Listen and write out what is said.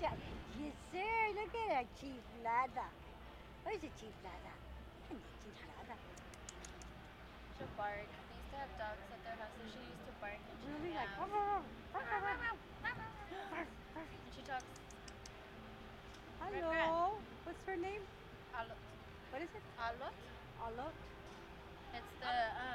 Yes, sir. look at our chief lada. Where's the chiflada? And the chiflada. She'll bark. They used to have dogs at their house, so she used to bark and she'd be like. And she talks Hello. What's her name? alot. What is it? Alot? Alot. It's the um